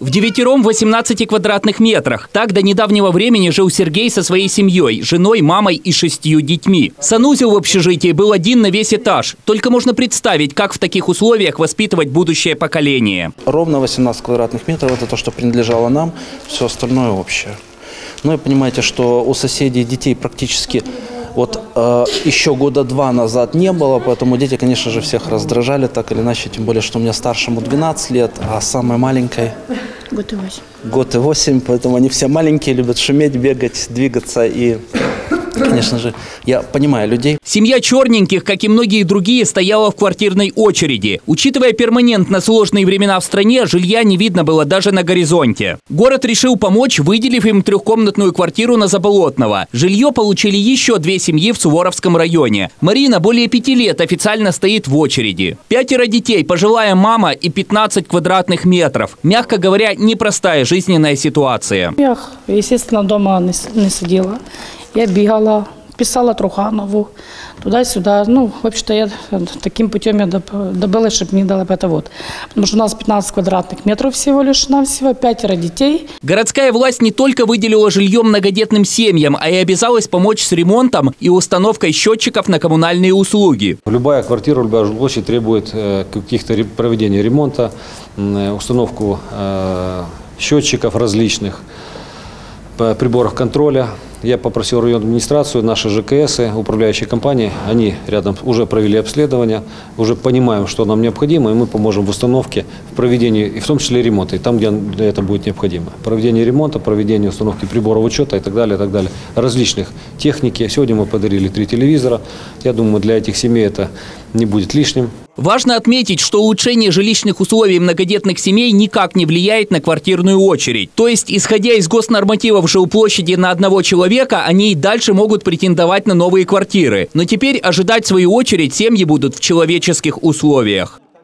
В девятером 18 квадратных метрах. Так до недавнего времени жил Сергей со своей семьей, женой, мамой и шестью детьми. Санузел в общежитии был один на весь этаж. Только можно представить, как в таких условиях воспитывать будущее поколение. Ровно 18 квадратных метров – это то, что принадлежало нам, все остальное общее. Ну и понимаете, что у соседей детей практически вот э, еще года два назад не было, поэтому дети, конечно же, всех раздражали так или иначе, тем более, что у меня старшему 12 лет, а самой маленькой Год и восемь. год и 8, поэтому они все маленькие, любят шуметь, бегать, двигаться и... Конечно же, я понимаю людей, Семья черненьких, как и многие другие, стояла в квартирной очереди. Учитывая перманентно сложные времена в стране, жилья не видно было даже на горизонте. Город решил помочь, выделив им трехкомнатную квартиру на Заболотного. Жилье получили еще две семьи в Суворовском районе. Марина более пяти лет официально стоит в очереди. Пятеро детей, пожилая мама и 15 квадратных метров. Мягко говоря, непростая жизненная ситуация. Я, естественно, дома не, с- не сиділа Я бігала, писала Труханову, туди-сюди. Ну, взагалі, я таким путем я доб- добилась, щоб мені дали пятовод. Потому что у нас 15 квадратных метров всего лишь навсего, пятеро детей. Городская власть не только выделила жилье многодетным семьям, а и обязалась помочь с ремонтом и установкой счетчиков на коммунальные услуги. Любая квартира, любая жилплощадь требует э, каких-то ре- проведения ремонта, м, э, установку э, счетчиков различных, п- приборов контроля. я попросил районную администрацию, наши ЖКС, управляющие компании, они рядом уже провели обследование, уже понимаем, что нам необходимо, и мы поможем в установке, в проведении, и в том числе ремонта, и там, где это будет необходимо. Проведение ремонта, проведение установки приборов учета и так далее, и так далее. Различных техники. Сегодня мы подарили три телевизора. Я думаю, для этих семей это не будет лишним. Важно отметить, что улучшение жилищных условий многодетных семей никак не влияет на квартирную очередь. То есть, исходя из госнормативов жилплощади на одного человека, они и дальше могут претендовать на новые квартиры. Но теперь ожидать свою очередь семьи будут в человеческих условиях.